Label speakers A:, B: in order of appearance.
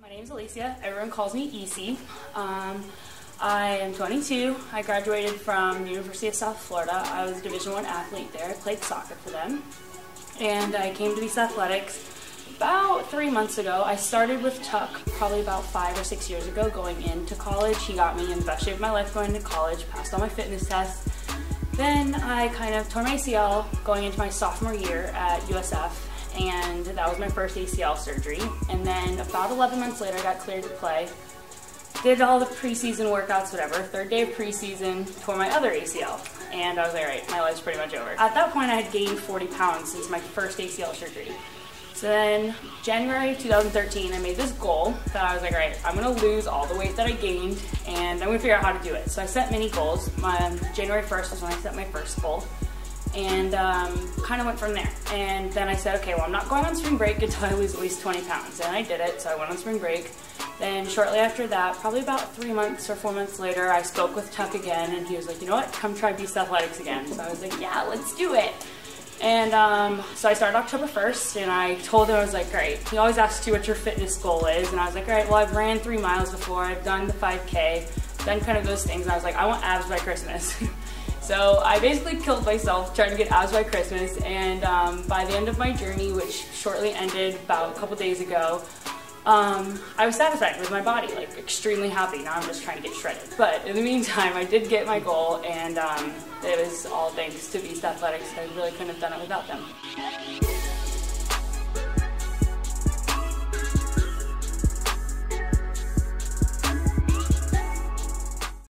A: My name is Ellycia. Everyone calls me EC. Um, I am 22. I graduated from the University of South Florida. I was a Division One athlete there. I played soccer for them, and I came to Beast Athletics about three months ago. I started with Tuck probably about five or six years ago, going into college. He got me in the best shape of my life going to college. Passed all my fitness tests. Then I kind of tore my ACL going into my sophomore year at USF and that was my first ACL surgery. And then about 11 months later, I got cleared to play. Did all the preseason workouts, whatever. Third day of preseason, tore my other ACL. And I was like, all right, my life's pretty much over. At that point, I had gained 40 pounds since my first ACL surgery. So then, January 2013, I made this goal that I was like, all right, I'm gonna lose all the weight that I gained and I'm gonna figure out how to do it. So I set many goals. My January 1st was when I set my first goal and um, kind of went from there. And then I said, okay, well, I'm not going on spring break until I lose at least 20 pounds. And I did it, so I went on spring break. Then shortly after that, probably about three months or four months later, I spoke with Tuck again, and he was like, you know what, come try Beast Athletics again. So I was like, yeah, let's do it. And um, so I started October 1st, and I told him, I was like, great. He always asks you what your fitness goal is, and I was like, all right, well, I've ran three miles before, I've done the 5K, done kind of those things, and I was like, I want abs by Christmas. So I basically killed myself trying to get abs by Christmas, and um, by the end of my journey, which shortly ended about a couple days ago, um, I was satisfied with my body, like extremely happy. Now I'm just trying to get shredded. But in the meantime, I did get my goal, and um, it was all thanks to Beast Athletics. I really couldn't have done it without them.